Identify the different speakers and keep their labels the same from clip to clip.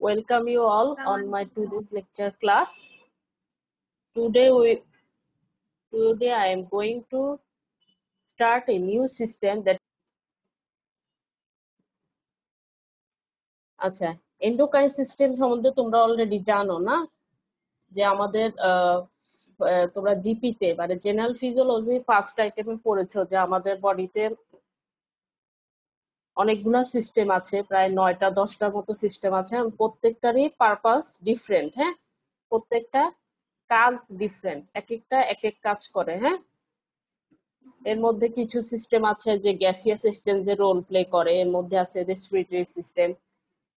Speaker 1: Welcome you all on my today's lecture class. Today we today I am going to start a new system that আচ্ছা endocrine system সম্বন্ধে তোমরা already জানো না যে আমাদের তোমরা জিপিতে মানে জেনারেল ফিজিওলজি ফার্স্ট আইটেমে পড়েছো যে আমাদের বডিতে অনেকগুলা সিস্টেম আছে, প্রায় নয়টা দশটার মতো সিস্টেম আছে। প্রত্যেকটারই পারপাস ডিফারেন্ট হ্যাঁ? প্রত্যেকটা কাজ ডিফারেন্ট এক একটা এক এক কাজ করে হ্যাঁ? এর মধ্যে কিছু সিস্টেম আছে যে গ্যাসিয়াস এক্সচেঞ্জের রোল প্লে করে, এর মধ্যে আছে রেসপিরেটরি সিস্টেম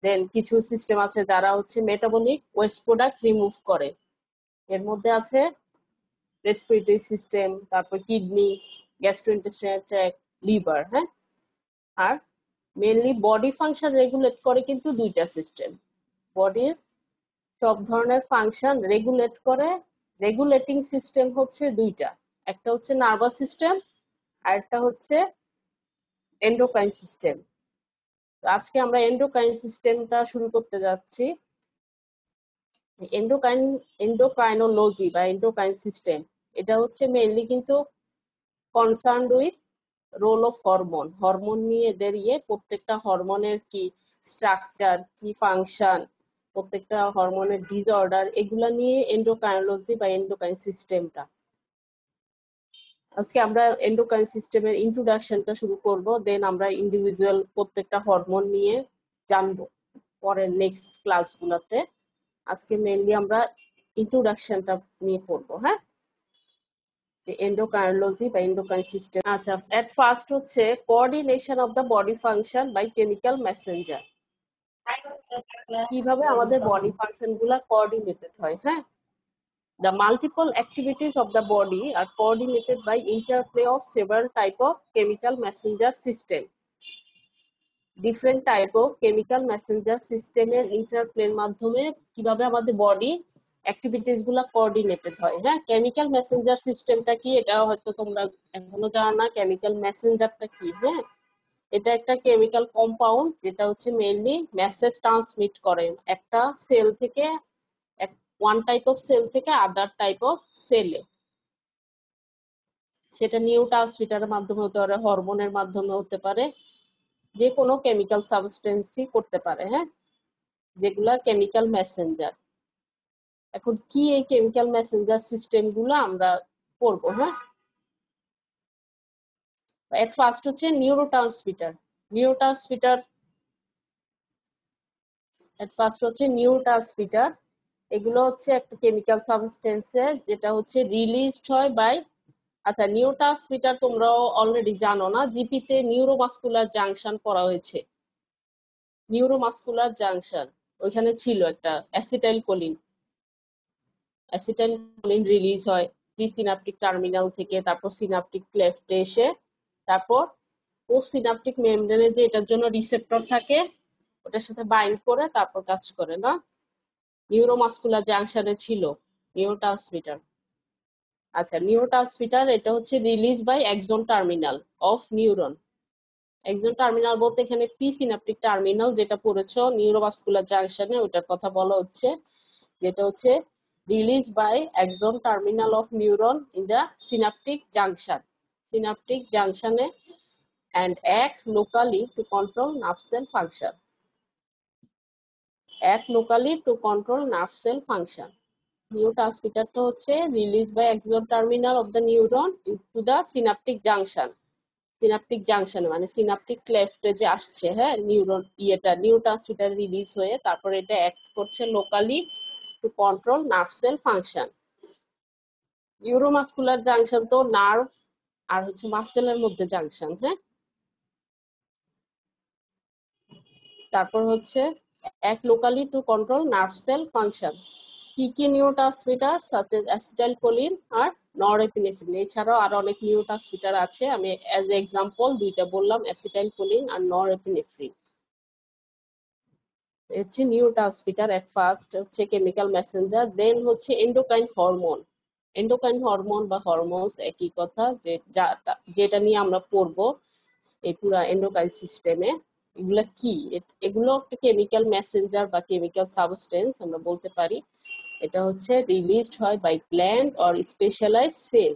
Speaker 1: দেন কিছু সিস্টেম আছে যারা হচ্ছে মেটাবলিক ওয়েস্ট প্রোডাক্ট রিমুভ করে। এর মধ্যে আছে রেসপিরেটরি সিস্টেম তারপর কিডনি গ্যাস্ট্রোইন্টেস্টাইনাল ট্র্যাক্ট লিভার হ্যাঁ? আর মেনলি বডি ফাংশন রেগুলেট করে কিন্তু দুইটা সিস্টেম বডির সব ধরনের ফাংশন রেগুলেট করে রেগুলেটিং সিস্টেম হচ্ছে দুইটা। একটা হচ্ছে নার্ভাস সিস্টেম আর একটা হচ্ছে এন্ডোক্রাইন সিস্টেম আজকে আমরা এন্ডোক্রাইন সিস্টেমটা শুরু করতে যাচ্ছি। এন্ডোক্রাইন এন্ডোক্রাইনোলজি বা এন্ডোক্রাইন সিস্টেম এটা হচ্ছে মেইনলি কিন্তু concern with role of hormone hormone নিয়ে এদের ইয়ে প্রত্যেকটা হরমোনের কি স্ট্রাকচার কি ফাংশন প্রত্যেকটা হরমোনের ডিসঅর্ডার এগুলা নিয়ে এন্ডোক্রাইনোলজি বা এন্ডোক্রাইন সিস্টেমটা আজকে আমরা এন্ডোক্রাইন সিস্টেমের ইন্ট্রোডাকশনটা শুরু করব দেন আমরা ইন্ডিভিজুয়াল প্রত্যেকটা হরমোন নিয়ে জানব পরের নেক্সট ক্লাসগুলোতে আজকে মেইনলি আমরা ইন্ট্রোডাকশনটা নিয়ে পড়ব হ্যাঁ? যে এন্ডোকাইনোলজি বা এন্ডোকাইন সিস্টেম আচ্ছা এট ফার্স্ট হচ্ছে coordination of the body function by chemical messenger কীভাবে আমাদের বডি ফাংশনগুলা কোঅর্ডিনেটেড হয় হ্যাঁ? The multiple activities of the body R coordinated by interplay of several type of chemical messenger system different type of chemical messenger সিস্টেমের interplay এর মাধ্যমে কীভাবে আমাদের বডি অ্যাক্টিভিটিসগুলা কোঅর্ডিনেটেড হয়। হ্যাঁ কেমিক্যাল মেসেঞ্জার সিস্টেমটা কি? এটা হয়তো তোমরা এখনও জানো না। কেমিক্যাল মেসেঞ্জারটা কি? হ্যাঁ এটা একটা কেমিক্যাল কম্পাউন্ড যেটা হচ্ছে মেইনলি মেসেজ ট্রান্সমিট করে। একটা সেল থেকে ওয়ান টাইপ অফ সেল থেকে আদার টাইপ অফ সেলে সেটা নিউট্রান্সমিটারের মাধ্যমে হতে পারে হরমোনের মাধ্যমে হতে পারে যে কোনো কেমিক্যাল সাবস্টেন্সই করতে পারে। হ্যাঁ যেগুলা কেমিক্যাল মেসেঞ্জার এখন কি এই কেমিক্যাল মেসেঞ্জার সিস্টেমগুলো আমরা পড়ব হ্যাঁ? এট ফার্স্ট হচ্ছে নিউরোট্রান্সমিটার নিউরোট্রান্সমিটার এট ফার্স্ট হচ্ছে নিউরোট্রান্সমিটার এগুলো হচ্ছে একটা কেমিক্যাল সাবস্টেন্সে যেটা হচ্ছে রিলিজড হয় বাই আচ্ছা নিউরোট্রান্সমিটার তোমরাও অলরেডি জানো না জিপিতে নিউরোমাস্কুলার জাংশন করা হয়েছে। নিউরোমাস্কুলার জাংশন ওইখানে ছিল একটা acetylcholine acetylcholine release হয় প্রিসিনাপটিক টার্মিনাল থেকে, তারপর সিনাপটিক ক্লেফটে এসে, তারপর পোস্ট সিনাপটিক মেমব্রেনে যে এটার জন্য রিসেপ্টর থাকে, ওটার সাথে বাইন্ড করে তারপর কাজ করে, না? নিউরোমাস্কুলার জাংশনে ছিল নিউরোট্রান্সমিটার আচ্ছা নিউরোট্রান্সমিটার এটা হচ্ছে release by axon terminal of neuron axon terminal বলতে এখানে প্রি সিনাপটিক টার্মিনাল যেটা পড়েছো নিউরোমাস্কুলার জাংশনে ওটার কথা বলা হচ্ছে, যেটা হচ্ছে release by axon terminal of neuron in the synaptic junction synaptic জাংশনে and act locally to control nerve cell function. Act locally to control nerve cell function. নিউরোট্রান্সমিটারটা হচ্ছে রিলিজ বাই একজন terminal of the neuron to the synaptic junction synaptic junction মানে synaptic ক্লেফটে যে আসছে হ্যাঁ neuron ইয়েটা neurotransmitter release হয়ে তারপর এটা অ্যাক্ট করছে locally to control nerve cell function neuromuscular junction তো নার্ভ আর হচ্ছে মাসেলের মধ্যে জাংশন হ্যাঁ? তারপর হচ্ছে act locally to control nerve cell function কি কি নিউরোট্রান্সমিটার সাচ এজ অ্যাসিটাইলকোলিন আর নরএপিনেফ্রিন এছাড়াও আরও অনেক নিউরোট্রান্সমিটার আছে। আমি অ্যাজ এক্সাম্পল দুইটা বললাম অ্যাসিটাইলকোলিন আর নরএপিনেফ্রিন হচ্ছে নিউরোট্রান্সমিটার এট ফার্স্ট হচ্ছে কেমিক্যাল মেসেঞ্জার দেন হচ্ছে এন্ডোকাইন হরমোন এন্ডোকাইন হরমোন বা হরমোনস একই কথা যে যেটা নিয়ে আমরা পড়ব এই পুরা এন্ডোকাইন সিস্টেমে এগুলা কি? এগুলো একটা কেমিক্যাল মেসেঞ্জার বা কেমিক্যাল সাবস্টেন্স আমরা বলতে পারি। এটা হচ্ছে রিলিজড হয় by gland or specialize cell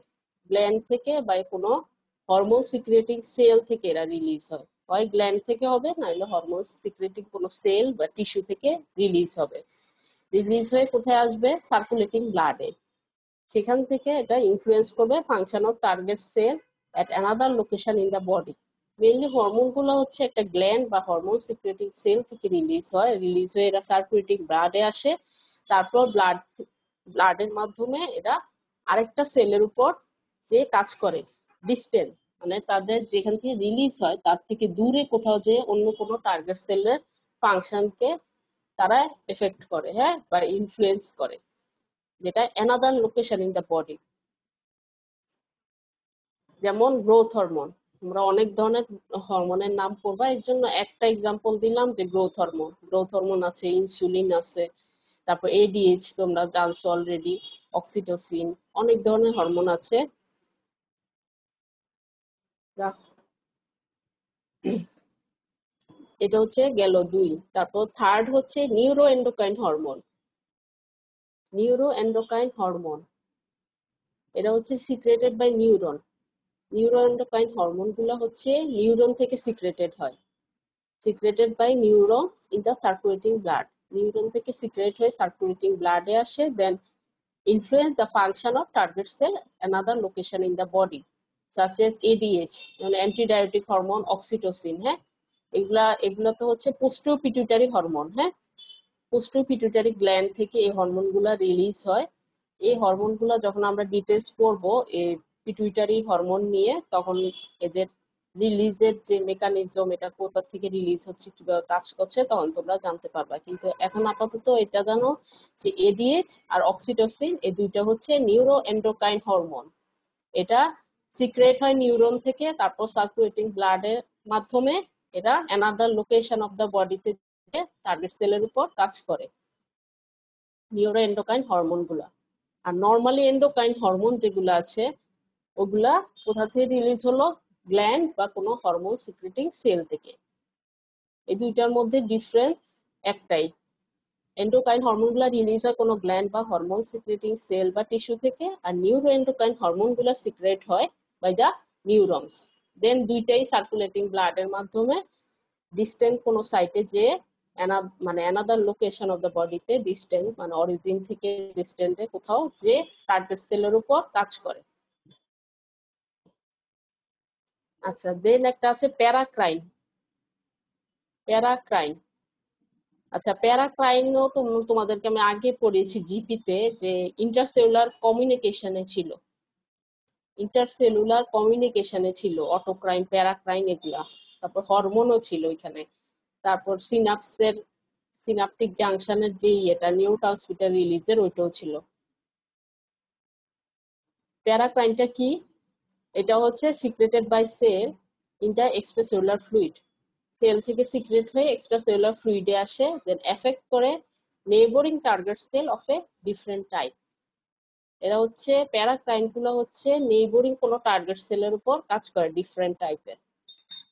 Speaker 1: gland থেকে বা কোনো হরমোন সিক্রেটিং সেল থেকে এরা রিলিজ হয়। হয় গ্ল্যান্ড থেকে হবে নাহলে হরমোন সিক্রেটিং কোনো সেল বা টিস্যু থেকে রিলিজ হবে। রিলিজ হয়ে কোথায় আসবে? সার্কুলেটিং ব্লাডে সেখান থেকে এটা ইনফ্লুয়েন্স করবে function of target cell at another location in the body mainly হরমোনগুলো হচ্ছে একটা গ্ল্যান্ড বা হরমোন সিক্রেটিং সেল থেকে রিলিজ হয়। রিলিজ হয়ে এরা সার্কুলেটিং ব্লাডে আসে। তারপর ব্লাড ব্লাডের মাধ্যমে এরা আরেকটা সেলের উপর যে কাজ করে ডিস্টেন্স মানে তাদের যেখান থেকে রিলিজ হয়, তার থেকে দূরে কোথাও যে অন্য কোনো টার্গেট সেলের ফাংশনকে তারা এফেক্ট করে হ্যাঁ? বা ইনফ্লুয়েন্স করে, যেটা another location in the body যেমন গ্রোথ হরমোন আমরা অনেক ধরনের হরমোনের নাম পড়বা, এর জন্য একটা এক্সাম্পল দিলাম যে গ্রোথ হরমোন গ্রোথ হরমোন আছে ইনসুলিন আছে, তারপর এডিএইচ তোমরা জানছো অলরেডি অক্সিটোসিন অনেক ধরনের হরমোন আছে। এটা হচ্ছে গেল দুই। তারপর থার্ড হচ্ছে neuro endocrine hormone neuro endocrine hormone এটা হচ্ছে secreted by neuron neuro endocrine হরমোনগুলো হচ্ছে নিউরন থেকে সিক্রেটেড হয়। Secreted by neuron in the circulating blood neuron থেকে সিক্রেট হয়ে সার্কুলেটিং ব্লাডে আসে then influence the function of target cell another location in the body such as ADH মানে antidiuretic hormone oxytocin হ্যাঁ? এগুলা, এগুলো তো হচ্ছে পোস্টো পিটুইটারি হরমোন হ্যাঁ? পোস্টো পিটুইটারি গ্ল্যান্ড থেকে এই হরমোনগুলো রিলিজ হয়। এই হরমোনগুলো যখন আমরা ডিটেলস পড়ব এই পিটুইটারি হরমোন নিয়ে, তখন এদের রিলিজের যে মেকানিজম এটা কোথা থেকে রিলিজ হচ্ছে, কীভাবে কাজ করছে, তখন তোমরা জানতে পারবা। কিন্তু এখন আপাতত এটা জানো যে এডিএইচ আর অক্সিটোসিন এই দুইটা হচ্ছে নিউরো এন্ডোকাইন হরমোন এটা সিক্রেট হয় নিউরন থেকে, তারপর সার্কুলেটিং ব্লাডের মাধ্যমে এরা অ্যানাদার লোকেশন অফ দ্য বডিতে টার্গেট সেলের উপর কাজ করে। নিউরো এন্ডোকাইন হরমোনগুলা। আর নর্মালি এন্ডোকাইন হরমোন যেগুলো আছে, ওগুলা কোথা থেকে রিলিজ হলো? গ্ল্যান্ড বা কোনো হরমোন সিক্রেটিং সেল থেকে। এই দুইটার মধ্যে ডিফারেন্স একটাই। এন্ডোকাইন হরমোনগুলো রিলিজ হয় কোনো গ্ল্যান্ড বা হরমোন সিক্রেটিং সেল বা টিস্যু থেকে, আর নিউরো এন্ডোকাইন হরমোনগুলো সিক্রেট হয় বাই দ্য নিউরনস দেন দুইটাই সার্কুলেটিং ব্লাডের মাধ্যমে ডিস্টেন্ট কোনো সাইটে যে মানে অ্যানাদার লোকেশন অফ দ্য বডিতে ডিস্টেন্ট মানে অরিজিন থেকে ডিস্টেন্টে কোথাও যে টার্গেট সেলের উপর কাজ করে। আচ্ছা দেন একটা আছে প্যারাক্রাইন প্যারাক্রাইন আচ্ছা প্যারাক্রাইনও তোমাদেরকে আমি আগে পড়িয়েছি জিপিতে যে ইন্টারসেলুলার কমিউনিকেশনে ছিল। ইন্টারসেলুলার কমিউনিকেশনে ছিল অটোক্রাইন প্যারাক্রাইন এগুলা। তারপর হরমোনও ছিল এখানে তারপর সিনাপসের সিনাপটিক জাংশনের যে এটা নিউ ট্রান্সমিটার রিলিজের ওইটাও ছিল। প্যারাক্রাইনটা কি? এটা হচ্ছে secreted by cell in the extracellular fluid cell থেকে সিক্রেট হয়ে এক্সট্রাসেলুলার ফ্লুইডে আসে দেন এফেক্ট করে neighbouring target cell of a different type এরা হচ্ছে প্যারাক্রাইনগুলো হচ্ছে নেইবরিং কোনো টার্গেট সেলের উপর কাজ করে ডিফারেন্ট টাইপের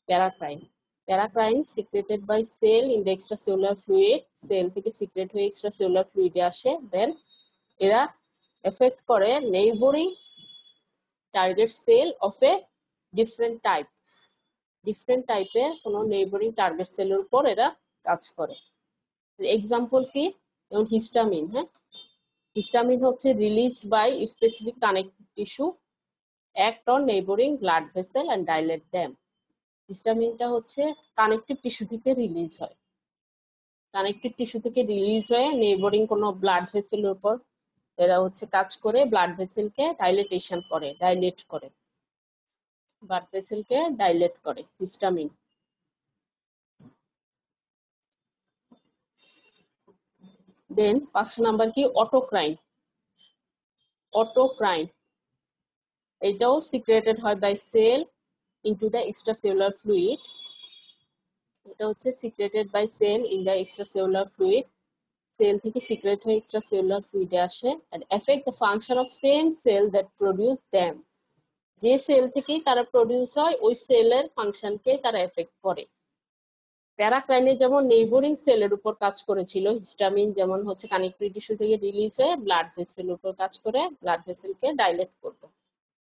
Speaker 1: paracrine paracrine secreted by cell in the extracellular fluid cell থেকে সিক্রেট হয়ে এক্সট্রাসেলুলার ফ্লুইডে আসে দেন এরা এফেক্ট করে neighbouring target cell of a different type different টাইপের কোনো নেইবরিং টার্গেট সেলের উপর এরা কাজ করে। এক্সাম্পল কি? যেমন হিস্টামিন হ্যাঁ? হিস্টামিন হচ্ছে released by specific connective tissue act on neighbouring blood vessel and dilate them হিস্টামিনটা হচ্ছে কানেক্টিভ টিস্যু থেকে রিলিজ হয়। কানেক্টিভ টিস্যু থেকে রিলিজ হয়ে নেইবরিং কোনো ব্লাড ভেসেলের উপর এরা হচ্ছে কাজ করে ব্লাড ভেসেলকে ডাইলেটেশন করে ডাইলেট করে। ব্লাড ভেসেলকে ডাইলেট করে হিস্টামিন দেন পাঁচ নাম্বার কি? অটো ক্রাইম অটোক্রাইন অটোক্রাইন এটাও সিক্রেটেড হয় by cell into the extracellular fluid এটা হচ্ছে secreted by cell in the extracellular fluid cell থেকে সিক্রেট হয়ে এক্সট্রাসেলুলার ফ্লুইডে আসে and effect the function of same cell that produce them যে সেল থেকেই তারা প্রডিউস হয়, ওই সেলের ফাংশনকে তারা এফেক্ট করে। প্যারাক্রাইনে যেমন নেইবরিং সেলের উপর কাজ করেছিল হিস্টামিন যেমন হচ্ছে কানেক্টিভ টিস্যু থেকে রিলিজ হয়ে ব্লাড ভেসেলের উপর কাজ করে ব্লাড ভেসেলকে ডাইলেট করল।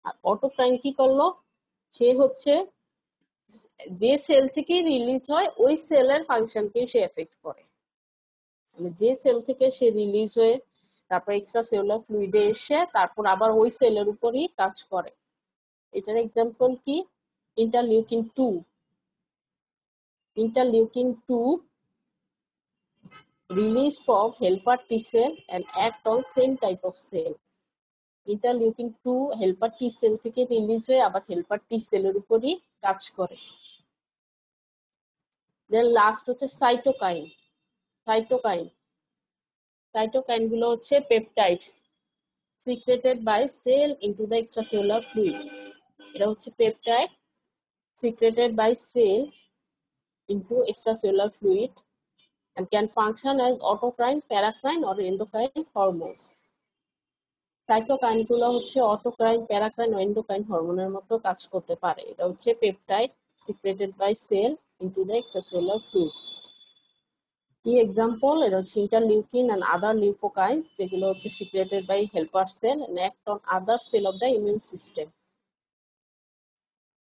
Speaker 1: আর অটোক্রাইন কি করল? সে হচ্ছে যে সেল থেকে রিলিজ হয়, ওই সেলের ফাংশনকে সে এফেক্ট করে। মানে যে সেল থেকে সে রিলিজ হয়ে তারপর এক্সট্রা সেলুলার ফ্লুইডে এসে তারপর আবার ওই সেলের উপরই কাজ করে। এটার এক্সাম্পল কি? Interleukin two interleukin two release from helper T cell and act on same type of cell. Interleukin two helper T cell থেকে রিলিজ হয়ে আবার হেল্পার টি সেলের উপরই কাজ করে। দেন লাস্ট হচ্ছে সাইটোকাইন সাইটোকাইন সাইটোকাইনগুলো হচ্ছে peptides secreted by cell into the extracellular fluid এটা হচ্ছে peptide secreted by cell into extracellular fluid and can function as autocrine, paracrine or endocrine hormones. সাইটোকাইনগুলো হচ্ছে অটোক্রাইন প্যারাক্রাইন এন্ডোক্রাইন হরমোনের মতো কাজ করতে পারে। এটা হচ্ছে peptide secreted by cell into the extracellular fluid কি এক্সাম্পল এটা হচ্ছে ইন্টারলিউকিন এন্ড আদার লিউকোকাইন্স যেগুলো হচ্ছে secreted by helper cell and act on other cell of the immune system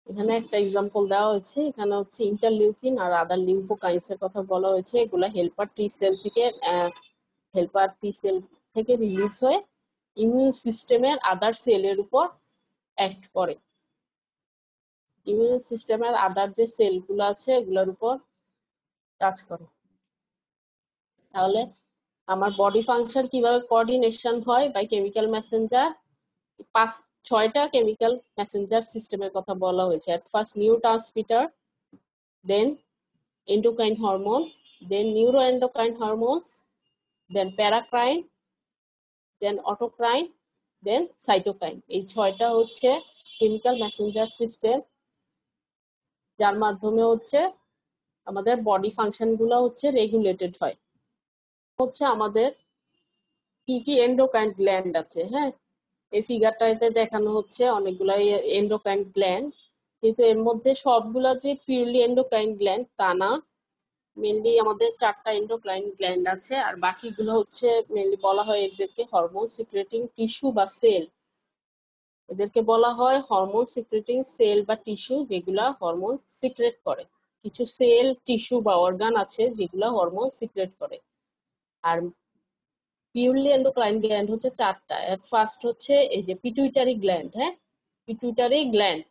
Speaker 1: এখানে একটা এক্সাম্পল দেওয়া হয়েছে, এখানে হচ্ছে ইন্টারলিউকিন আর আদার লিউকোকাইন্স এর কথা বলা হয়েছে, এগুলা হেল্পার টি সেল থেকে হেল্পার টি সেল থেকে রিলিজ হয়ে ইমিউন সিস্টেমের আদার সেলের উপর অ্যাক্ট করে। ইমিউন সিস্টেমের আদার যে সেলগুলো আছে, এগুলোর উপর কাজ করে। তাহলে আমার বডি ফাংশন কীভাবে কোঅর্ডিনেশন হয় বাই কেমিক্যাল মেসেঞ্জার পাঁচ ছয়টা কেমিক্যাল মেসেঞ্জার সিস্টেমের কথা বলা হয়েছে। At first neurotransmitter then endocrine hormone, then neuroendocrine hormones, then paracrine, then autocrine, then cytokine এই ছয়টা হচ্ছে কেমিক্যাল মেসেঞ্জার সিস্টেম যার মাধ্যমে হচ্ছে আমাদের বডি ফাংশনগুলো হচ্ছে রেগুলেটেড হয়। হচ্ছে আমাদের কি কি এন্ডোক্রাইন গ্ল্যান্ড আছে হ্যাঁ? এই ফিগারটাতে দেখানো হচ্ছে অনেকগুলা এন্ডোক্রাইন গ্ল্যান্ড কিন্তু এর মধ্যে সবগুলা যে পিওরলি এন্ডোক্রাইন গ্ল্যান্ড তা না। মেনলি আমাদের চারটা এন্ডোক্রাইন গ্ল্যান্ড আছে, আর বাকিগুলো হচ্ছে মেনলি বলা হয় এদেরকে হরমোন সিক্রেটিং টিস্যু বা সেল এদেরকে বলা হয় হরমোন সিক্রেটিং সেল বা টিস্যু যেগুলা হরমোন সিক্রেট করে। কিছু সেল টিস্যু বা অর্গান আছে যেগুলা হরমোন সিক্রেট করে। আর পিউরলি এন্ডোক্রাইন গ্ল্যান্ড হচ্ছে চারটা। ফার্স্ট হচ্ছে এই যে পিটুইটারি গ্ল্যান্ড হ্যাঁ? Pituitary gland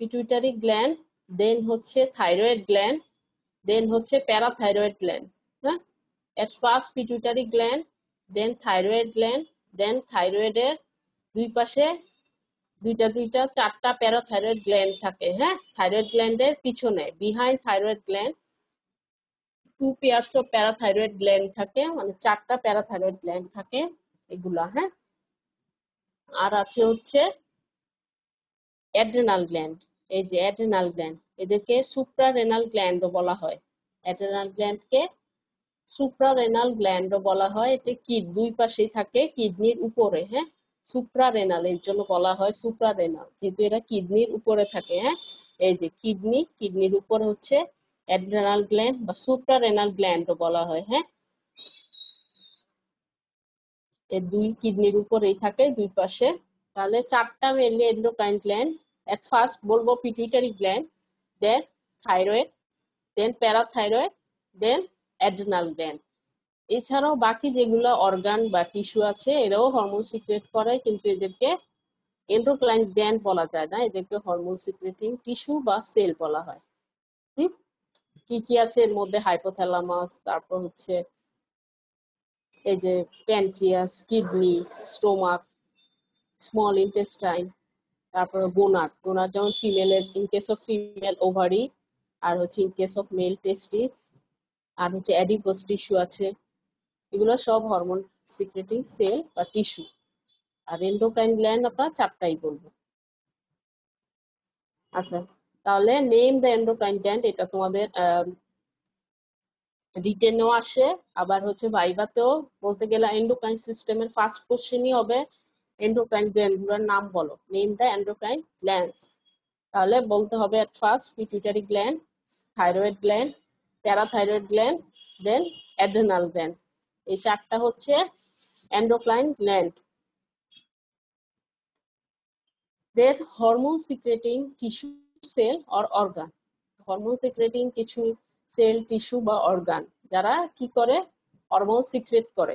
Speaker 1: pituitary gland then হচ্ছে থাইরয়েড গ্ল্যান্ড দেন হচ্ছে প্যারাথাইরয়েড গ্ল্যান্ড হ্যাঁ? At first pituitary gland then thyroid gland then থাইরয়েডের দুই পাশে দুইটা দুইটা চারটা প্যারাথাইরয়েড গ্ল্যান্ড থাকে হ্যাঁ? থাইরয়েড গ্ল্যান্ডের পিছনে behind thyroid gland two pairs of parathyroid gland থাকে মানে চারটা প্যারাথাইরয়েড গ্ল্যান্ড থাকে এগুলা হ্যাঁ? আর আছে হচ্ছে অ্যাড্রেনাল গ্ল্যান্ড এই যে অ্যাড্রেনাল গ্ল্যান্ড এদেরকে সুপ্রারেনাল গ্ল্যান্ডও বলা হয়। অ্যাড্রেনাল গ্ল্যান্ডকে সুপ্রারেনাল গ্ল্যান্ডও বলা হয়, এটা কি দুই পাশেই থাকে কিডনির উপরে হ্যাঁ? সুপ্রারেনাল এর জন্য বলা হয় সুপ্রারেনাল যেহেতু এরা কিডনির উপরে থাকে হ্যাঁ? এই যে কিডনি কিডনির উপরে হচ্ছে অ্যাড্রেনাল গ্ল্যান্ড বা সুপ্রারেনাল গ্ল্যান্ডও বলা হয় হ্যাঁ? এর দুই কিডনির উপরেই থাকে, দুই পাশে। তাহলে চারটা mainly endocrine gland at first বলব pituitary gland then thyroid then parathyroid then adrenal gland এছাড়াও বাকি যেগুলো অর্গান বা টিস্যু আছে, এরাও হরমোন সিক্রেট করে, কিন্তু এদেরকে এন্ডোক্রাইন গ্ল্যান্ড বলা যায় না, এদেরকে হরমোন সিক্রেটিং টিস্যু বা সেল বলা হয়। কি কি আছে এর মধ্যে? হাইপোথ্যালামাস তারপর হচ্ছে এই যে pancreas kidney stomach small intestine তারপরে গোনার গোনার যেমন ফিমেলের in case of female ovary আর হচ্ছে in case of male testis আর হচ্ছে অ্যাডিপোস টিস্যু আছে। এগুলো সব হরমোন সিক্রেটিং সেল বা টিস্যু আর এন্ডোক্রাইন গ্ল্যান্ড আপনার চারটাই বলব। আচ্ছা। তাহলে নেম দ্য এন্ডোক্রাইন গ্ল্যান্ড এটা তোমাদের রিটেনেও আসে। আবার হচ্ছে ভাইভাতেও বলতে গেলে এন্ডোক্রাইন সিস্টেমের ফার্স্ট কোশ্চেনই হবে এন্ডোক্রাইন গ্ল্যান্ডগুলোর নাম বলো। নেম দ্য এন্ডোক্রাইন গ্ল্যান্ডস তাহলে বলতে হবে at first pituitary gland thyroid gland parathyroid gland then adrenal gland এই চারটা হচ্ছে endocrine gland there hormone secreting tissue cell or organ hormone secreting কিছু সেল টিস্যু বা অর্গান যারা কি করে? হরমোন সিক্রেট করে।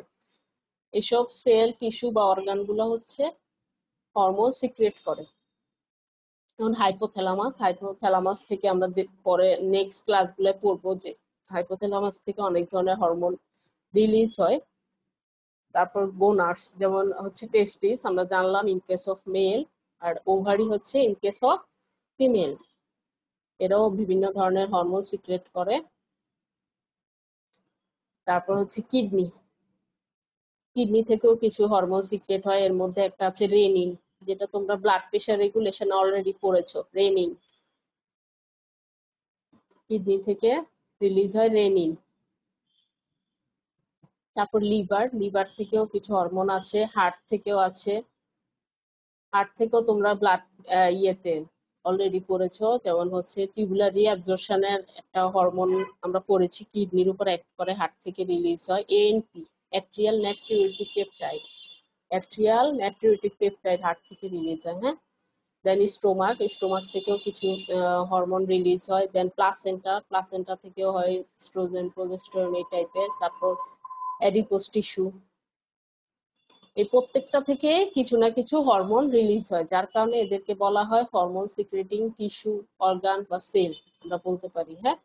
Speaker 1: এসব সেল টিস্যু বা অর্গানগুলো হচ্ছে হরমোন সিক্রেট করে। যেমন হাইপোথ্যালামাস হাইপোথ্যালামাস থেকে আমরা পরে নেক্সট ক্লাসগুলো পড়ব যে হাইপোথ্যালামাস থেকে অনেক ধরনের হরমোন রিলিজ হয়। তারপর গোনার্স যেমন হচ্ছে টেস্টিস আমরা জানলাম ইন কেস অফ মেল আর ওভারি হচ্ছে ইন কেস অফ ফিমেল এরাও বিভিন্ন ধরনের হরমোন সিক্রেট করে। তারপর হচ্ছে কিডনি কিডনি থেকেও কিছু হরমোন সিক্রেট হয়। এর মধ্যে একটা আছে রেনিন যেটা তোমরা ব্লাড প্রেশার রেগুলেশন অলরেডি পড়েছো রেনিন কিডনি থেকে রিলিজ হয় রেনিন তারপর লিভার লিভার থেকেও কিছু হরমোন আছে হার্ট থেকেও আছে। হার্ট থেকেও তোমরা ব্লাড ইয়েতে অলরেডি পড়েছো, যেমন হচ্ছে টিউবুলারি অ্যাবজর্পশনের একটা হরমোন আমরা পড়েছি কিডনির উপর অ্যাক্ট করে হার্ট থেকে রিলিজ হয় ANP atrial natriuretic peptide atrial natriuretic peptide heart থেকে রিলিজ হয় হ্যাঁ? দেন স্টোমাক স্টোমাক থেকেও কিছু হরমোন রিলিজ হয় দেন প্লাসেন্টা প্লাসেন্টা থেকেও হয় স্ট্রোজেন প্রোজেস্টেরন এই টাইপের তারপর অ্যাডিপোস টিস্যু এই প্রত্যেকটা থেকে কিছু না কিছু হরমোন রিলিজ হয়, যার কারণে এদেরকে বলা হয় হরমোন সিক্রেটিং টিস্যু অর্গান বা সেল আমরা বলতে পারি হ্যাঁ?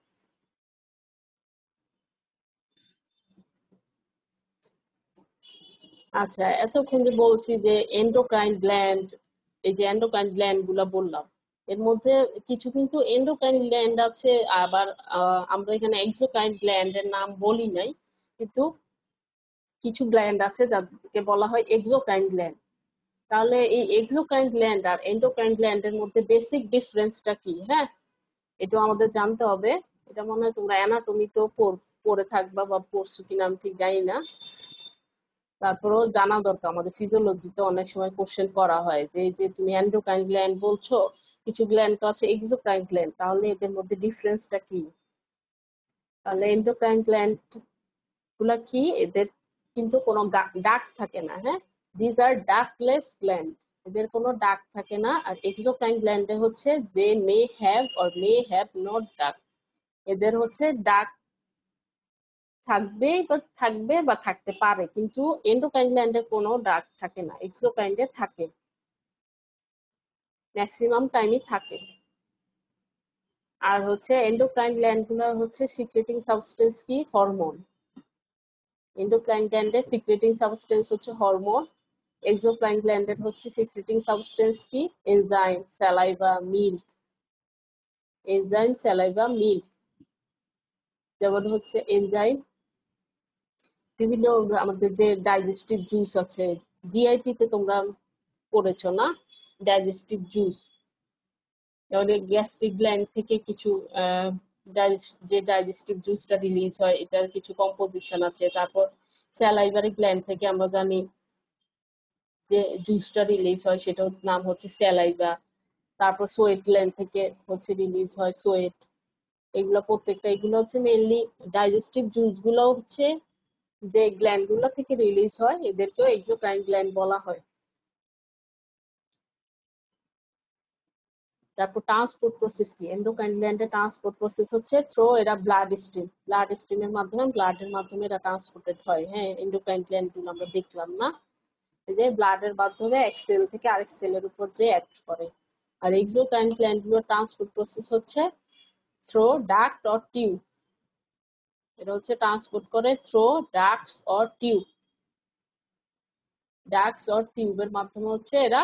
Speaker 1: আচ্ছা এতক্ষণ যে বলছি যে এন্ডোক্রাইন গ্ল্যান্ড এই যে এন্ডোক্রাইন গ্ল্যান্ডগুলা বললাম, এর মধ্যে কিছু কিন্তু এন্ডোক্রাইন গ্ল্যান্ড আছে, আবার আমরা এখানে এক্সোক্রাইন গ্ল্যান্ড এর নাম বলি নাই, কিন্তু কিছু গ্ল্যান্ড আছে যাদেরকে বলা হয় এক্সোক্রাইন গ্ল্যান্ড তাহলে এই এক্সোক্রাইন গ্ল্যান্ড আর এন্ডোক্রাইন গ্ল্যান্ড এর মধ্যে বেসিক ডিফারেন্সটা কি হ্যাঁ? এটা আমাদের জানতে হবে। এটা মনে হয় তোমরা অ্যানাটমিতেও পড়ে থাকবা বা পড়ছো কিনা আমি ঠিক জানি না। তারপরেও জানা দরকার, আমাদের ফিজিওলজিতে অনেক সময় কোশ্চেন করা হয় যে যে তুমি এন্ডোক্রাইন গ্ল্যান্ড বলছো, কিছু গ্ল্যান্ড তো আছে এক্সোক্রাইন গ্ল্যান্ড তাহলে এদের মধ্যে ডিফারেন্সটা কি? তাহলে এন্ডোক্রাইন গ্ল্যান্ডগুলা কি? এদের কিন্তু কোনো ডাক থাকে না হ্যাঁ? দিজ আর ডাকলেস গ্ল্যান্ড এদের কোনো ডাক থাকে না, আর এক্সোক্রাইন গ্ল্যান্ডে হচ্ছে they may have or may have not duct. এদের হচ্ছে ডাক থাকবে বা থাকবে বা থাকতে পারে, কিন্তু এন্ডোক্রাইন গ্ল্যান্ডে কোনো ডাক থাকে না এক্সোক্রাইন্ডে থাকে। ম্যাক্সিমাম টাইমই থাকে। আর হচ্ছে এন্ডোক্রাইন গ্ল্যান্ডগুলো হচ্ছে সিক্রেটিং সাবস্টেন্স কি? হরমোন এন্ডোক্রাইন গ্ল্যান্ডের সিক্রেটিং সাবস্টেন্স হচ্ছে হরমোন এক্সোক্রাইন গ্ল্যান্ডের হচ্ছে সিক্রেটিং সাবস্টেন্স কি? Enzyme saliva milk enzyme saliva milk যেমন হচ্ছে এনজাইম বিভিন্ন আমাদের যে ডাইজেস্টিভ জুস আছে জিআইটি তে তোমরা পড়েছো না? ডাইজেস্টিভ জুস যেমন গ্যাস্ট্রিক গ্ল্যান্ড থেকে কিছু যে ডাইজেস্টিভ জুসটা রিলিজ হয়, এটার কিছু কম্পোজিশন আছে। তারপর স্যালাইভারি গ্ল্যান্ড থেকে আমরা জানি যে জুসটা রিলিজ হয়, সেটার নাম হচ্ছে স্যালাইভা তারপর সোয়েট গ্ল্যান্ড থেকে হচ্ছে রিলিজ হয় সোয়েট এগুলো প্রত্যেকটা, এগুলো হচ্ছে মেইনলি ডাইজেস্টিভ জুসগুলো হচ্ছে যে গ্ল্যান্ডগুলো থেকে রিলিজ হয়, এদেরকেও এক্সোক্রাইন গ্ল্যান্ড বলা হয়। তারপর ট্রান্সপোর্ট প্রসেস কি? এন্ডোক্রাইন ট্রান্সপোর্ট প্রসেস হচ্ছে থ্রো এরা ব্লাড স্ট্রিম ব্লাড স্ট্রিমের মাধ্যমে ব্লাডের মাধ্যমে এরা ট্রান্সপোর্টেড হয়। হ্যাঁ এন্ডোক্রাইন গ্ল্যান্ডগুলো আমরা দেখলাম না? যে ব্লাডের মাধ্যমে এক সেল থেকে আরেক সেলের উপর যে অ্যাক্ট করে। আর এক্সোক্রাইন গ্ল্যান্ডগুলোর ট্রান্সপোর্ট প্রসেস হচ্ছে থ্রো ডাক্ট অর টিউব এটা হচ্ছে ট্রান্সপোর্ট করে through ducts or tube ducts or টিউবের মাধ্যমে হচ্ছে এরা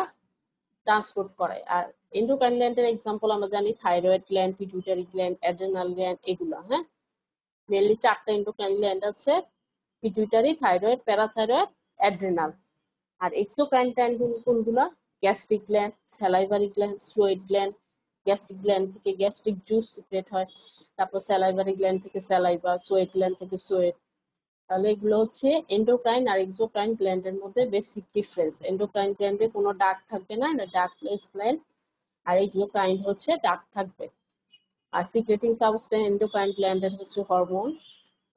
Speaker 1: ট্রান্সপোর্ট করে আর এন্ডোক্রাইন গ্ল্যান্ডের এক্সাম্পল আমরা জানি thyroid gland pituitary gland adrenal gland এগুলো হ্যাঁ? মেনলি চারটা এন্ডোক্রাইন গ্ল্যান্ড আছে পিটুইটারি থাইরয়েড প্যারাথাইরয়েড অ্যাড্রেনাল আর এক্সোক্রাইন গ্ল্যান্ড কোনগুলো? Gastric gland salivary gland sweat gland gastric gland থেকে গ্যাস্ট্রিক জুস সিক্রেট হয়, তারপর স্যালাইভারি গ্ল্যান্ড থেকে স্যালাইভা সোয়েট গ্ল্যান্ড থেকে সোয়েট তাহলে এগুলো হচ্ছে এন্ডোক্রাইন আর এক্সোক্রাইন গ্ল্যান্ডের মধ্যে বেসিক ডিফারেন্স এন্ডোক্রাইন গ্ল্যান্ডে কোনো ডাক থাকবে না, এটা ডাকলেস গ্ল্যান্ড আর এক্সোক্রাইন হচ্ছে ডাক থাকবে। আর সিক্রেটিং সাবস্টেন্স এন্ডোক্রাইন গ্ল্যান্ডের হচ্ছে হরমোন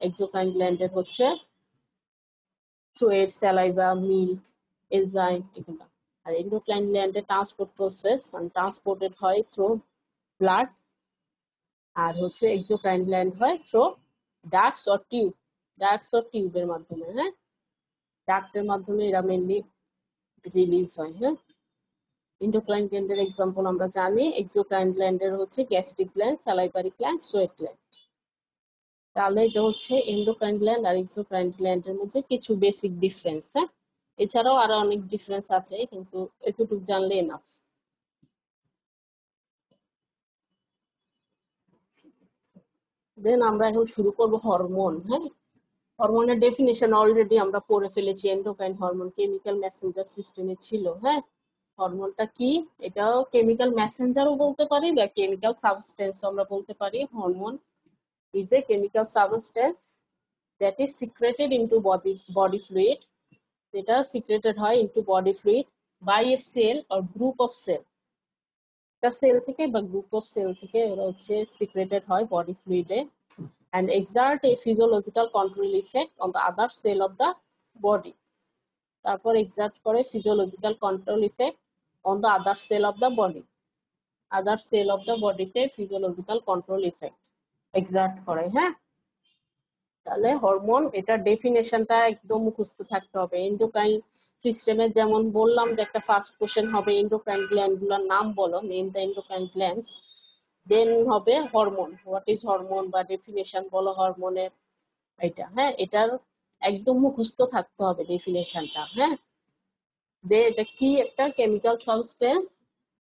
Speaker 1: এক্সোক্রাইন গ্ল্যান্ডের হচ্ছে সোয়েট স্যালাইভা মিল্ক এনজাইম এগুলো। আর এন্ডোক্রাইন গ্ল্যান্ডের ট্রান্সপোর্ট প্রসেস মানে ট্রান্সপোর্টেড হয় থ্রু ব্লাড আর হচ্ছে এক্সোক্রাইন গ্ল্যান্ড হয় through ducts or tube or টিউবের মাধ্যমে হ্যাঁ? ডাক্টের মাধ্যমে এরা মেনলি রিলিজ হয় হ্যাঁ? ইন্ডোক্রাইন গ্ল্যান্ডের এক্সাম্পল আমরা জানি। এক্সোক্রাইন গ্ল্যান্ডের হচ্ছে gastric gland salivary gland sweat gland তাহলে এটা হচ্ছে এন্ডোক্রাইন গ্ল্যান্ড আর এক্সোক্রাইন গ্ল্যান্ডের মধ্যে কিছু বেসিক ডিফারেন্স হ্যাঁ? এছাড়াও আরও অনেক ডিফারেন্স আছে, কিন্তু এতটুকু জানলে এনাফ দেন আমরা এখন শুরু করব হরমোন হ্যাঁ? হরমোনের ডেফিনেশন অলরেডি আমরা পড়ে ফেলেছি এন্ডোক্রাইন হরমোন কেমিক্যাল মেসেঞ্জার সিস্টেমে ছিল হ্যাঁ? হরমোনটা কি? এটাও কেমিক্যাল মেসেঞ্জারও বলতে পারি বা কেমিক্যাল সাবস্টেন্স আমরা বলতে পারি। Hormone is a chemical substance that is secreted into body body fluid. যেটা সিক্রেটেড হয় into body fluid by a cell or group of cell একটা সেল থেকে বা গ্রুপ অফ সেল থেকে ওরা হচ্ছে সিক্রেটেড হয় বডি এ and exert a physiological control effect on the other cell of the body তারপর exert করে physiological control effect on the other cell of the body other cell of the body তে physiological control effect exact করে হ্যাঁ তাহলে hormone এটা ডেফিনেশনটা একদম মুখস্থ থাকতে হবে এন্ডোক্রাইন সিস্টেমে যেমন বললাম যে একটা ফার্স্ট কোশ্চেন হবে এন্ডোক্রাইন গ্ল্যান্ডগুলোর নাম বলো name the endocrine glands then হবে হরমোন হোয়াট ইজ হরমোন বা ডেফিনেশন বলো হরমোনের এটা হ্যাঁ এটার একদম মুখস্থ থাকতে হবে ডেফিনেশনটা হ্যাঁ? যে এটা কি একটা কেমিক্যাল সাবস্টেন্স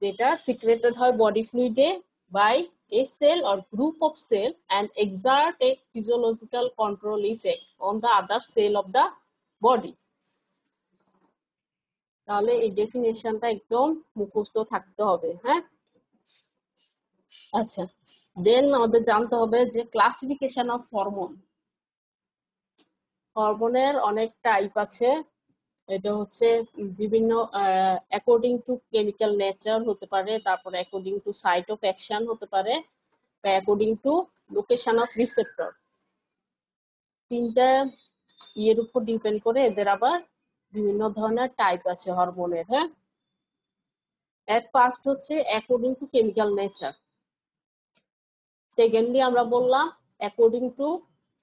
Speaker 1: যেটা সিক্রেটেড হয় body ফ্লুইডে by a cell or group of cell and exert a physiological control effect on the other cell of the body. তাহলে এই ডেফিনেশনটা একদম মুখস্থ থাকতে হবে হ্যাঁ? আচ্ছা দেন আমাদের জানতে হবে যে ক্লাসিফিকেশন অফ হরমোন হরমোনের অনেক টাইপ আছে। এটা হচ্ছে বিভিন্ন অ্যাকর্ডিং টু কেমিক্যাল নেচার হতে পারে, তারপরে according to site of action হতে পারে according to location of receptor তিনটা ইয়ের উপর ডিপেন্ড করে এদের আবার বিভিন্ন ধরনের টাইপ আছে হরমোনের হ্যাঁ? এট ফার্স্ট হচ্ছে according to chemical nature secondly আমরা বললাম according to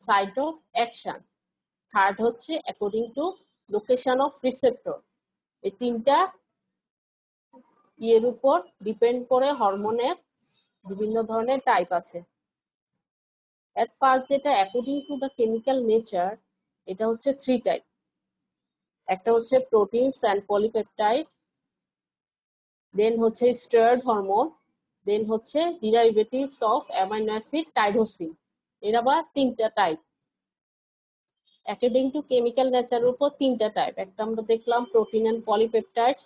Speaker 1: site of action third হচ্ছে according to location of receptor এই তিনটা ইয়ের উপর ডিপেন্ড করে হরমোনের বিভিন্ন ধরনের টাইপ আছে। এট ফার্স্ট যেটা according to the chemical nature এটা হচ্ছে থ্রি টাইপ একটা হচ্ছে প্রোটিনস অ্যান্ড পলিপেপটাইড দেন হচ্ছে স্টার্ড হরমোন দেন হচ্ছে derivatives of amino acid tyrosine এর আবার তিনটা টাইপ অ্যাকর্ডিং টু কেমিক্যাল নেচারের উপর তিনটা টাইপ একটা আমরা দেখলাম protein and polypeptides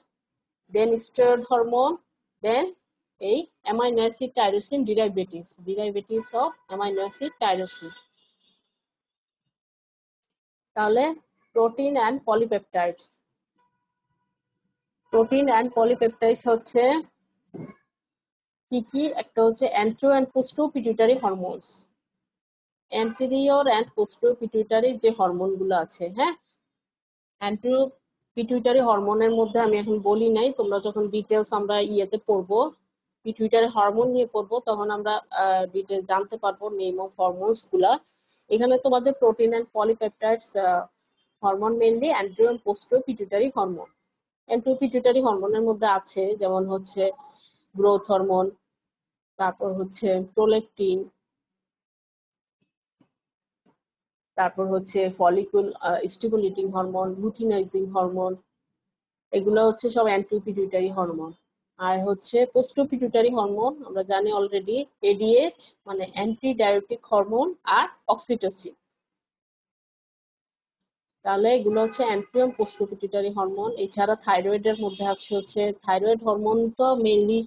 Speaker 1: then steroid hormone then এই amino acid tyrosine derivatives derivatives of amino acid tyrosine তাহলে protein and polypeptides protein and polypeptides হচ্ছে কি একটা হচ্ছে anterior and posterior pituitary hormones anterior and posterior pituitary যে হরমোনগুলো আছে হ্যাঁ? অ্যান্ট্রো পিটুইটারি হরমোনের মধ্যে আমি এখন বলি নাই, তোমরা যখন ডিটেলস আমরা ইয়েতে পড়ব পিটুইটারি হরমোন নিয়ে পড়ব, তখন আমরা ডিটেল জানতে পারব নেম অফ হরমোনসগুলা এখানে তোমাদের protein and polypeptides hormone mainly anterior and posterior pituitary hormone anterior pituitary হরমোনের মধ্যে আছে, যেমন হচ্ছে গ্রোথ হরমোন তারপর হচ্ছে প্রোলেকটিন তারপর হচ্ছে follicle stimulating hormone luteinizing hormone এগুলো হচ্ছে সব অ্যান্টিপিটুইটারি হরমোন আর হচ্ছে পোস্টোপিটুইটারি হরমোন আমরা জানি অলরেডি এডিএইচ মানে অ্যান্টি ডায়োটিক হরমোন আর অক্সিটোসিন তাহলে এগুলো হচ্ছে অ্যান্ট্রিয়াম পোস্টোপিটুইটারি হরমোন এছাড়া থাইরয়েডের মধ্যে আছে হচ্ছে থাইরয়েড হরমোন তো মেইনলি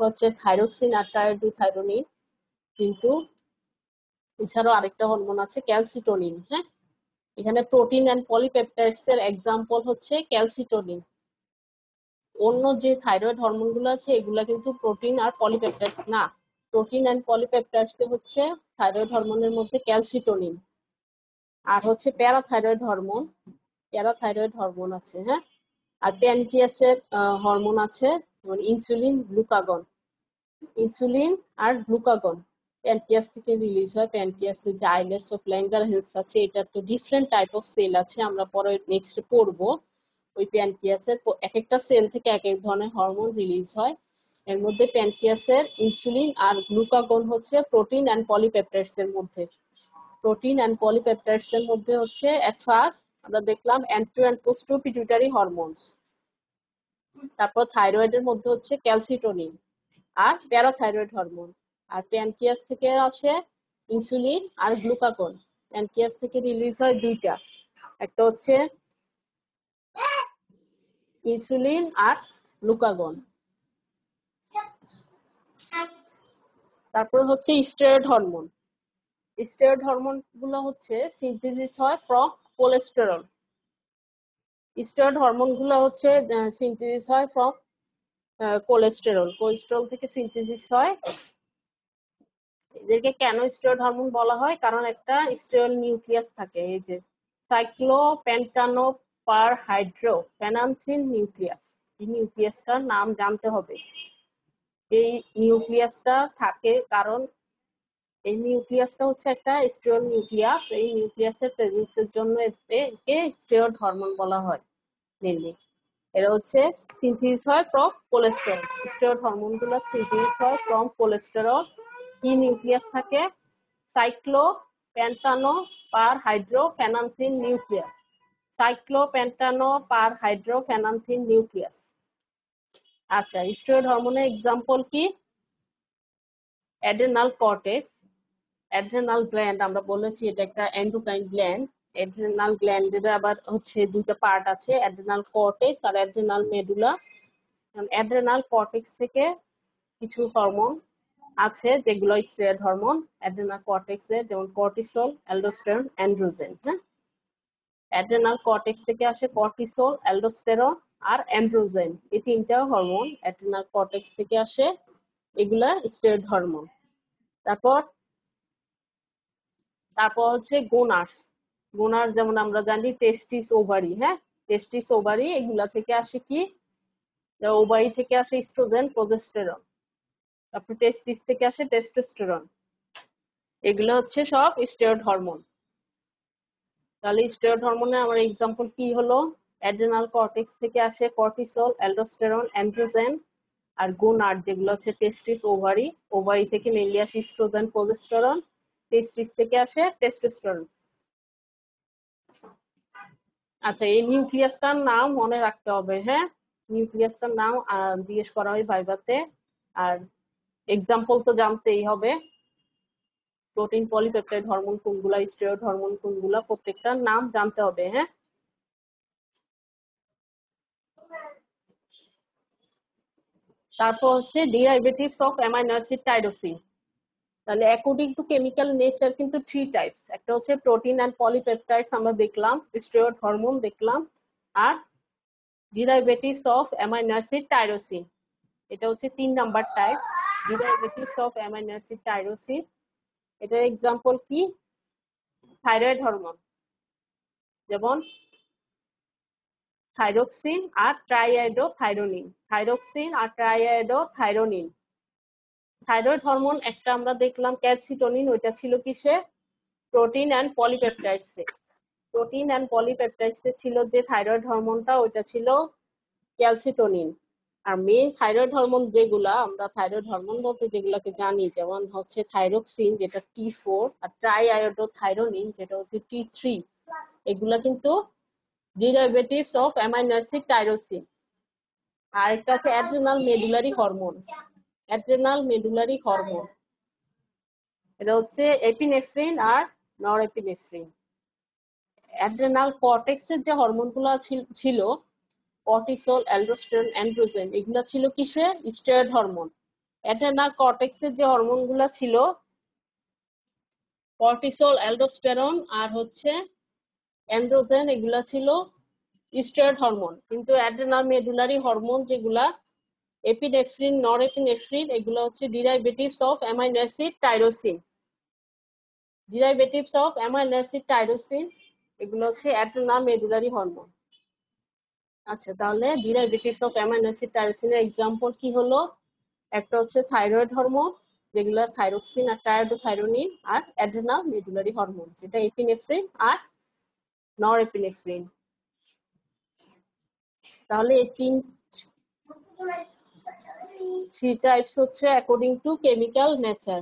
Speaker 1: হচ্ছে থাইরক্সিন আর টায়োডিথাইরোনিন কিন্তু এছাড়াও আরেকটা হরমোন আছে ক্যালসিটোনিন হ্যাঁ? এখানে প্রোটিন অ্যান্ড পলিপেপটাইডস এর এক্সাম্পল হচ্ছে ক্যালসিটোনিন অন্য যে থাইরয়েড হরমোনগুলো আছে, এগুলা কিন্তু প্রোটিন আর পলিপেপটাইড না প্রোটিন অ্যান্ড পলিপেপটাইডস হচ্ছে থাইরয়েড হরমোনের মধ্যে ক্যালসিটোনিন আর হচ্ছে প্যারাথাইরয়েড হরমোন প্যারাথাইরয়েড হরমোন আছে হ্যাঁ? আর প্যানক্রিয়াসের হরমোন আছে, যেমন ইনসুলিন গ্লুকাগন ইনসুলিন আর গ্লুকাগন প্যানক্রিয়াস থেকে রিলিজ হয় প্যানক্রিয়াসে যে আইলেটস অফ ল্যাঙ্গার হেলস আছে, এটার তো ডিফারেন্ট টাইপ অফ সেল আছে, আমরা পরে নেক্সট পড়ব। ওই প্যানক্রিয়াসের এক একটা সেল থেকে এক এক ধরনের হরমোন রিলিজ হয়। এর মধ্যে প্যানক্রিয়াসের ইনসুলিন আর গ্লুকাগন হচ্ছে প্রোটিন অ্যান্ড পলিপেপটাইডস এর মধ্যে। প্রোটিন অ্যান্ড পলিপেপটাইডস এর মধ্যে হচ্ছে এট ফার্স্ট আমরা দেখলাম anterior and posterior pituitary hormones তারপর থাইরয়েডের মধ্যে হচ্ছে ক্যালসিটোনিন আর প্যারাথাইরয়েড হরমোন আর প্যানক্রিয়াস থেকে আসে ইনসুলিন আর গ্লুকাগন প্যানক্রিয়াস থেকে রিলিজ হয় দুইটা। একটা হচ্ছে ইনসুলিন আর গ্লুকাগন তারপর হচ্ছে স্টেরয়েড হরমোন স্টেরয়েড হরমোনগুলো হচ্ছে সিনথেসিস হয় ফ্রম কোলেস্টেরল স্টেরয়েড হরমোনগুলো হচ্ছে সিনথেসিস হয় ফ্রম কোলেস্টেরল কোলেস্টেরল থেকে সিনথেসিস হয়। এদেরকে কেন স্টেরয়েড হরমোন বলা হয়? কারণ একটা স্টেরয়েড নিউক্লিয়াস থাকে। এই যে সাইক্লোপেন্টানো পার হাইড্রো ফেনান্থিন নিউক্লিয়াস এই নিউক্লিয়াসটার নাম জানতে হবে। এই নিউক্লিয়াসটা থাকে কারণ এই নিউক্লিয়াসটা হচ্ছে একটা স্টেরয়েড নিউক্লিয়াস। এই নিউক্লিয়াসের প্রেজেন্সের জন্য একে স্টেরয়েড হরমোন বলা হয় মেনলি এরা হচ্ছে সিনথিস হয় ফ্রম কোলেস্টেরল হরমোনগুলো সিনথিস হয় ফ্রম কোলেস্টেরল কি নিউক্লিয়াস থাকে? সাইক্লো প্যান্টানো পার হাইড্রো ফেনান্থিন নিউক্লিয়াস সাইক্লোপেন্টানো পার হাইড্রো ফেনান্থিন নিউক্লিয়াস আচ্ছা স্টেরয়েড হরমোনের এক্সাম্পল কি? অ্যাড্রেনাল কর্টেক্স অ্যাড্রেনাল গ্ল্যান্ড আমরা বলেছি এটা একটা এন্ডোক্রাইন গ্ল্যান্ড অ্যাড্রেনাল গ্ল্যান্ডের আবার হচ্ছে দুইটা পার্ট আছে অ্যাড্রেনাল কর্টেক্স আর অ্যাড্রেনাল মেডুলা অ্যাড্রেনাল কর্টেক্স থেকে কিছু হরমোন আছে যেগুলো স্টেরয়েড হরমোন অ্যাড্রেনাল কর্টেক্স যেমন কর্টিসল অ্যালডোস্টেরন অ্যান্ড্রোজেন হ্যাঁ? অ্যাড্রেনাল কর্টেক্স থেকে আসে কর্টিসল অ্যালডোস্টেরন আর অ্যান্ড্রোজেন এই তিনটা হরমোন অ্যাড্রেনাল কর্টেক্স থেকে আসে এগুলা স্টেরয়েড হরমোন তারপর তারপর হচ্ছে গোনার্স গোনার যেমন আমরা জানি টেস্টিস ওভারি হ্যাঁ? টেস্টিস ওভারি এগুলা থেকে আসে কি? ওভারি থেকে আসে ইস্ট্রোজেন প্রোজেস্টেরন তারপর টেস্টিস থেকে আসে টেস্টোস্টেরন এগুলো হচ্ছে সব স্টেরয়েড হরমোন তাহলে স্টেরয়েড হরমোনের আমার এক্সাম্পল কি হলো? অ্যাড্রেনাল কর্টেক্স থেকে আসে কর্টিসল অ্যালডোস্টেরন অ্যান্ড্রোজেন আর গোনার্ড যেগুলো হচ্ছে টেস্টিস ওভারি ওভারি থেকে মেনলি আসে ইস্ট্রোজেন প্রোজেস্টেরন টেস্টিস থেকে আসে টেস্টোস্টেরন আচ্ছা এই নিউক্লিয়াসটার নাম মনে রাখতে হবে হ্যাঁ? নিউক্লিয়াসটার নাম জিজ্ঞেস করা হয় ভাইভাতে আর এক্সাম্পল তো জানতেই হবে। প্রোটিন পলিপেপটাইড হরমোন কোনগুলা স্টেরয়েড হরমোন কোনগুলা প্রত্যেকটার নাম জানতে হবে হ্যাঁ? তারপর হচ্ছে derivatives of amino acid tyrosine তাহলে অ্যাকর্ডিং টু কেমিক্যাল নেচার কিন্তু থ্রি টাইপস একটা হচ্ছে প্রোটিন অ্যান্ড পলিপেপটাইডস আমরা দেখলাম স্টেরয়েড হরমোন দেখলাম, আর derivatives of amino acid tyrosine এটা হচ্ছে তিন number type derivatives of amino acid tyrosine এটার এক্সাম্পল কি? থাইরয়েড হরমোন যেমন থাইরোক্সিন আর ট্রাইআইডো থাইরোনিন থাইরোক্সিন আর ট্রাইআইডো থাইরোনিন থাইরয়েড হরমোন একটা আমরা দেখলাম ক্যালসিটোনিন ওইটা ছিল কিসে? প্রোটিন অ্যান্ড পলিপেপটাইডসে প্রোটিন অ্যান্ড পলিপেপটাইডসে ছিল যে থাইরয়েড হরমোনটা ওইটা ছিল ক্যালসিটোনিন আর মেইন থাইরয়েড হরমোন যেগুলা, আমরা থাইরয়েড হরমোন বলতে যেগুলাকে জানি, যেমন হচ্ছে থাইরক্সিন যেটা টি ফোর আর ট্রাইআয়োডো থাইরোনিন যেটা হচ্ছে টি থ্রি এগুলা কিন্তু derivatives of amino acid tyrosine আর একটা আছে adrenal medullary hormone adrenal medullary hormone. এটা হচ্ছে এপিনেফ্রিন আর নর এপিনেফ্রিন অ্যাড্রেনাল কর্টেক্সের যে হরমোনগুলো ছিল কর্টিসল অ্যালডোস্টেরন অ্যান্ড্রোজেন এগুলা ছিল কিসে স্টেরয়েড হরমোন। অ্যাড্রেনাল কর্টেক্সের যে হরমোনগুলো ছিল কর্টিসল অ্যালডোস্টেরন আর হচ্ছে অ্যান্ড্রোজেন এগুলা ছিল স্টেরয়েড হরমোন। কিন্তু অ্যাড্রেনাল মেডুলারি হরমোন যেগুলা এপিনেফ্রিন নরএপিনেফ্রিন এগুলো হচ্ছে derivatives of amino acid tyrosine derivatives of amino acid tyrosine এগুলো হচ্ছে অ্যাড্রেনা মেডুলারি হরমোন আচ্ছা তাহলে ডিরাইভেটিভস অফ অ্যামাইনো অ্যাসিড টাইরোসিনের এক্সাম্পল কি হলো? একটা হচ্ছে থাইরয়েড হরমোন যেগুলো থাইরোক্সিন আর টায়ারোথাইরোনিন আর অ্যাড্রেনাল মেডুলারি হরমোন যেটা এপিনেফ্রিন আর নরএপিনেফ্রিন তাহলে এই তিন থ্রি টাইপস হচ্ছে অ্যাকর্ডিং টু কেমিক্যাল নেচার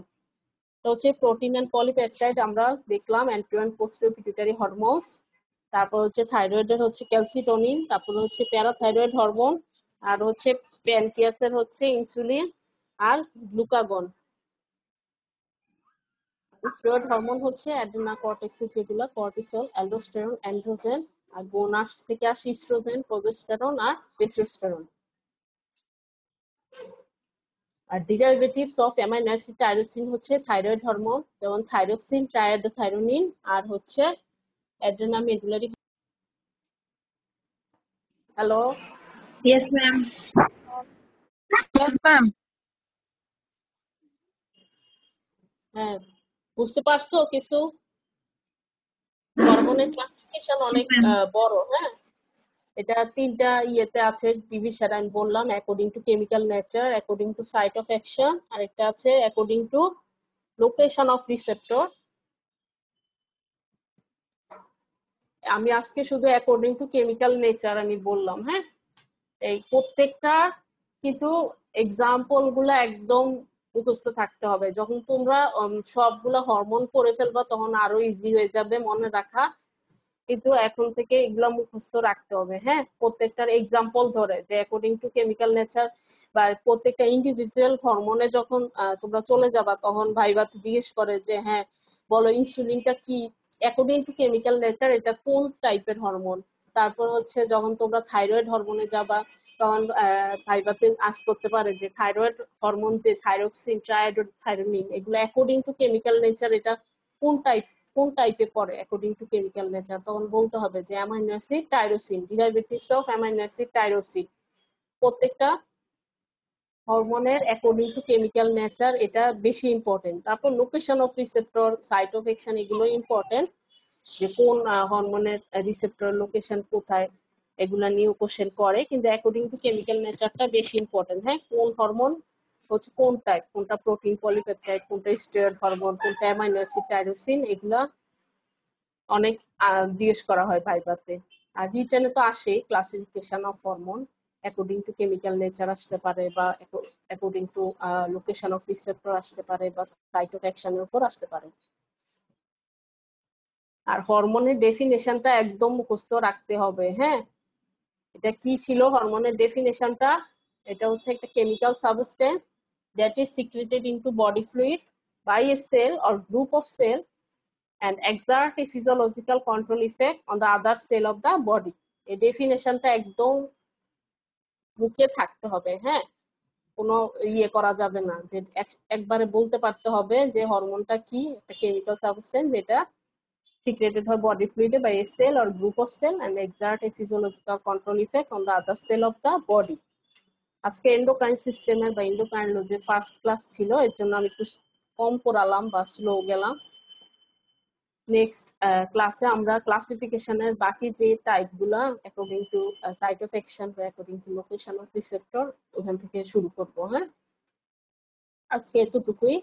Speaker 1: এটা হচ্ছে প্রোটিন এন্ড পলিপেপটাইড আমরা দেখলাম অ্যান্টিওয়ান পোস্টিরিয়র পিটুইটারি হরমোনস তারপর হচ্ছে থাইরয়েডের হচ্ছে ক্যালসিটোনিন তারপর হচ্ছে প্যারাথাইরয়েড হরমোন আর হচ্ছে প্যানক্রিয়াসের হচ্ছে ইনসুলিন আর গ্লুকাগন স্টেরয়েড হরমোন হচ্ছে অ্যাড্রেনা কর্টেক্সের যেগুলো কর্টিসল অ্যালডোস্টেরন অ্যান্ড্রোজেন আর গোনাস থেকে আসে ইস্ট্রোজেন প্রোজেস্টেরন আর testosterone R derivatives of amino acid tyrosine হচ্ছে থাইরয়েড হরমোন যেমন থাইরোক্সিন ট্রাইডোথাইরোনিন আর হচ্ছে adrenal medullary hello
Speaker 2: yes ma'am ma'am.
Speaker 1: হ্যাঁ বুঝতে পারছ কিছু? হরমোনের ক্লাসিফিকেশন অনেক বড় হ্যাঁ? এটা তিনটা ইয়েতে আছে ডিভিশন আমি বললাম according to chemical nature according to site of action আর একটা আছে according to location of receptor আমি আজকে শুধু অ্যাকর্ডিং টু কেমিক্যাল নেচার আমি বললাম হ্যাঁ? এই প্রত্যেকটা কিন্তু এক্সাম্পলগুলা একদম মুখস্থ থাকতে হবে। যখন তোমরা সবগুলা হরমোন পড়ে ফেলবা, তখন আরও ইজি হয়ে যাবে মনে রাখা। কিন্তু এখন থেকে এগুলা মুখস্থ রাখতে হবে হ্যাঁ? প্রত্যেকটার এক্সাম্পল ধরে যে অ্যাকর্ডিং টু কেমিক্যাল নেচার বা প্রত্যেকটা ইন্ডিভিজুয়াল হরমোনে যখন তোমরা চলে যাবা, তখন ভাইবাতে জিজ্ঞেস করে যে হ্যাঁ বলো ইনসুলিনটা কি? অ্যাকর্ডিং টু কেমিক্যাল নেচার এটা কোন টাইপের হরমোন তারপর হচ্ছে যখন তোমরা থাইরয়েড হরমোনে যাবা, তখন ভাইবাতে আস করতে পারে যে থাইরয়েড হরমোন যে থাইরোক্সিন ট্রায়োডোথাইরোনিন এগুলো অ্যাকর্ডিং টু কেমিক্যাল নেচার এটা কোন টাইপ কোন টাইপে পড়ে অ্যাকর্ডিং টু কেমিক্যাল নেচার তখন বলতে হবে যে amino acid tyrosine derivatives of amino acid tyrosine প্রত্যেকটা হরমোনের অ্যাকর্ডিং টু কেমিক্যাল নেচার এটা বেশি ইম্পর্টেন্ট তারপর location of receptor site of action এগুলো ইম্পর্টেন্ট যে কোন হরমোনের রিসেপ্টর লোকেশন কোথায়, এগুলা নিয়েও কোশ্চেন করে। কিন্তু অ্যাকর্ডিং টু কেমিক্যাল নেচারটা বেশি ইম্পর্টেন্ট হ্যাঁ কোন হরমোন হচ্ছে কোন টাইপ কোনটা প্রোটিন, পলিপেপটাইড, কোনটা স্টেরয়েড হরমোন, কোনটা অ্যামাইনো অ্যাসিড, টাইরোসিন, এগুলা অনেক জিজ্ঞেস করা হয় ভাইবাতে আর রিটেনে তো আসে classification of hormone according to chemical nature আসতে পারে বা according to location of receptor আসতে পারে বা সাইট অফ অ্যাকশনের উপর আসতে পারে। আর হরমোনের ডেফিনেশনটা একদম মুখস্থ রাখতে হবে হ্যাঁ? এটা কি ছিল? হরমোনের ডেফিনেশনটা, এটা হচ্ছে একটা chemical substance that is secreted into body fluid by a cell or group of cell and exert a physiological control effect on the other cell of the body এই ডেফিনেশনটা একদম মুখে থাকতে হবে হ্যাঁ কোনো ইয়ে করা যাবে না যে একবারে বলতে পারতে হবে যে হরমোনটা কি একটা কেমিক্যাল সাবস্টেন্স যেটা secreted হয় body fluid by a cell or group of cell and exert a physiological control effect on the other cell of the body আজকে এন্ডোক্রাইন সিস্টেমের বা এন্ডোক্রাইনোলজি ফার্স্ট ক্লাস ছিল, এর জন্য আমি একটু কম পড়ালাম বা স্লো গেলাম। নেক্সট ক্লাসে আমরা ক্লাসিফিকেশনের বাকি যে টাইপগুলা according to site of action বা according to location of receptor ওখান থেকে শুরু করব হ্যাঁ? আজকে এতটুকুই।